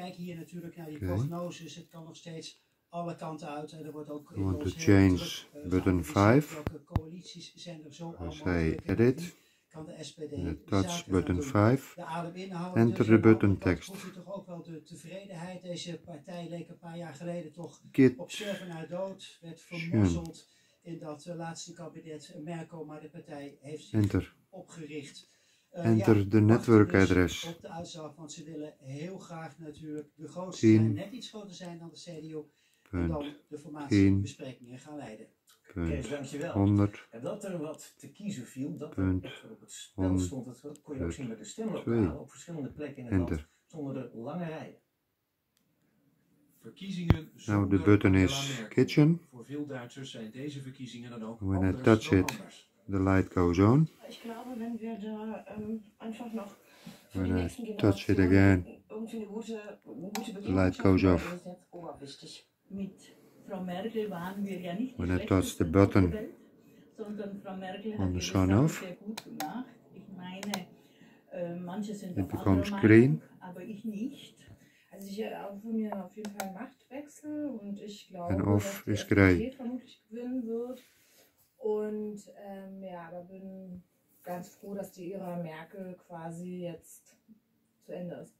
kijken hier natuurlijk naar die Oké. prognoses. Het kan nog steeds alle kanten uit. En er wordt ook in want to change druk, eh, button geadviseerd 5. Welke coalities zijn er zo al say edit. Kan de SPD Uh, touch button doen. 5. De adem inhouden. Enter dus, the button dat text. proeft u toch ook wel de tevredenheid. Deze partij leek een paar jaar geleden toch Git. op sterven naar dood. Werd vermorzeld in dat eh, laatste kabinet Merkel. Maar de partij heeft zich Enter. opgericht. Eh, Enter ja, dus address. Op de uitslag, want ze willen heel graag natuurlijk de grootste 10. zijn, net iets groter zijn dan de CDU. En dan Punt. de 10. formatiebesprekingen gaan leiden. Kees, Punt. dankjewel. 100. En dat er wat te kiezen viel, dat er Punt. echt op het spel stond, dat kon je ook zien bij de stemlokalen op verschillende plekken in het land, Enter. stonden er lange rijen. Verkiezingen Nou, de zonder button is kitchen. Voor veel Duitsers zijn deze verkiezingen dan ook When I anders touch dan it. anders. The light goes on. Wenn wir da ähm, einfach noch für die nächsten touch it Generationen again. irgendwie eine gute, eine gute light Begegnung goes off. das ist jetzt oberwichtig. Mit Frau Merkel waren wir ja nicht When I touch schlechtesten the button Welt, sondern Frau Merkel on hat off. sehr gut gemacht. Ich meine, äh, manche sind It auch becomes anderer green. Meinung, aber ich nicht. Also ich erhoffe mir auf jeden Fall einen Machtwechsel und ich glaube, And off dass die vermutlich gewinnen wird. Und ähm, ja, aber bin ganz froh, dass die Ära Merkel quasi jetzt zu Ende ist.